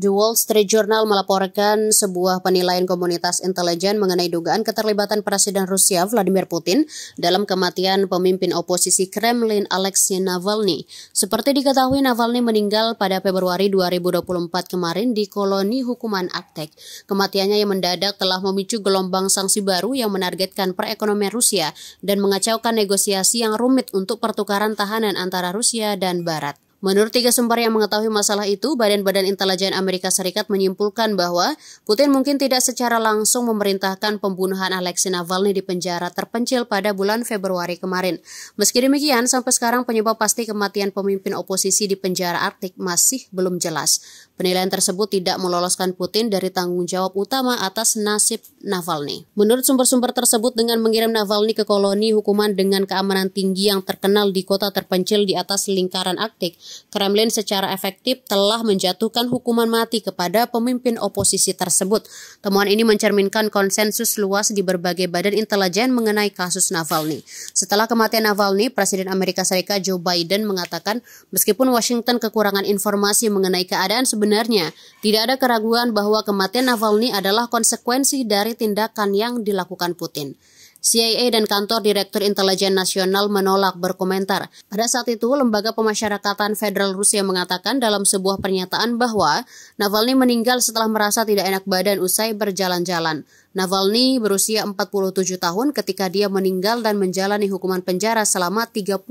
The Wall Street Journal melaporkan sebuah penilaian komunitas intelijen mengenai dugaan keterlibatan Presiden Rusia Vladimir Putin dalam kematian pemimpin oposisi Kremlin Alexei Navalny. Seperti diketahui, Navalny meninggal pada Februari 2024 kemarin di koloni hukuman Arctic. Kematiannya yang mendadak telah memicu gelombang sanksi baru yang menargetkan perekonomian Rusia dan mengacaukan negosiasi yang rumit untuk pertukaran tahanan antara Rusia dan Barat. Menurut tiga sumber yang mengetahui masalah itu, Badan-Badan Intelijen Amerika Serikat menyimpulkan bahwa Putin mungkin tidak secara langsung memerintahkan pembunuhan Alexei Navalny di penjara terpencil pada bulan Februari kemarin. Meski demikian, sampai sekarang penyebab pasti kematian pemimpin oposisi di penjara Arktik masih belum jelas. Penilaian tersebut tidak meloloskan Putin dari tanggung jawab utama atas nasib Navalny. Menurut sumber-sumber tersebut, dengan mengirim Navalny ke koloni hukuman dengan keamanan tinggi yang terkenal di kota terpencil di atas lingkaran Arktik, Kremlin secara efektif telah menjatuhkan hukuman mati kepada pemimpin oposisi tersebut. Temuan ini mencerminkan konsensus luas di berbagai badan intelijen mengenai kasus Navalny. Setelah kematian Navalny, Presiden Amerika Serikat Joe Biden mengatakan meskipun Washington kekurangan informasi mengenai keadaan sebenarnya, tidak ada keraguan bahwa kematian Navalny adalah konsekuensi dari tindakan yang dilakukan Putin. CIA dan kantor Direktur Intelijen Nasional menolak berkomentar. Pada saat itu, Lembaga Pemasyarakatan Federal Rusia mengatakan dalam sebuah pernyataan bahwa Navalny meninggal setelah merasa tidak enak badan usai berjalan-jalan. Navalny berusia 47 tahun ketika dia meninggal dan menjalani hukuman penjara selama 30,5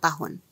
tahun.